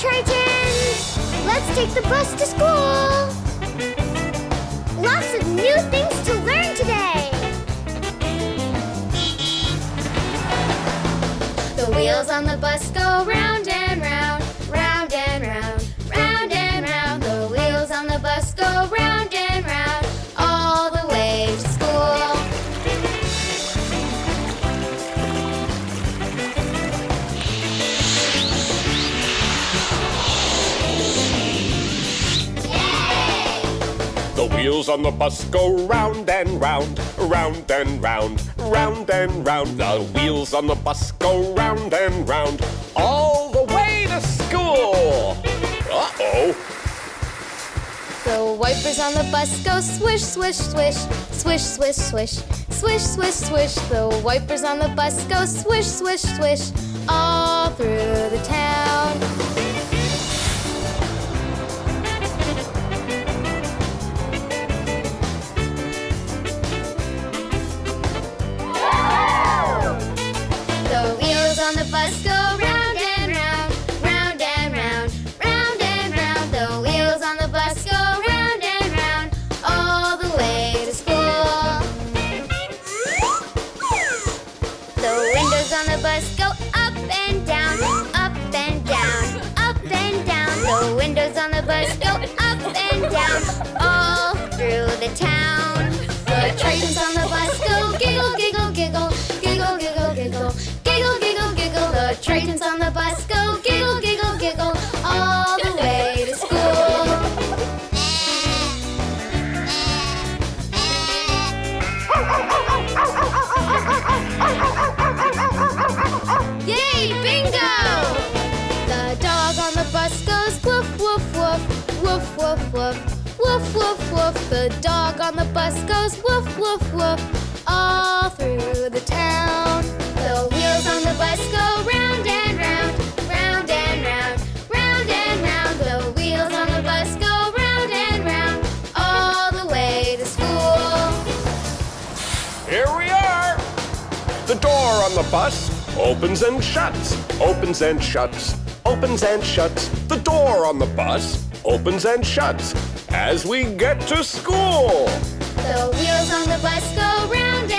Tritons! Let's take the bus to school! Lots of new things to learn today! The wheels on the bus go round The wheels on the bus go round and round, round and round, round and round. The wheels on the bus go round and round, all the way to school. Uh-oh. The wipers on the bus go swish, swish, swish, swish, swish, swish, swish, swish, swish. The wipers on the bus go swish, swish, swish, all through the town. Yay, bingo! The dog on the bus goes woof, woof, woof, woof, woof, woof, woof, woof, woof. The dog on the bus goes woof, woof, woof, all through the town. The wheels on the bus go round and round, round and round, round and round. The wheels on the bus go round and round, all the way to school. Here we are. The door on the bus opens and shuts, opens and shuts, opens and shuts. The door on the bus opens and shuts as we get to school. The wheels on the bus go round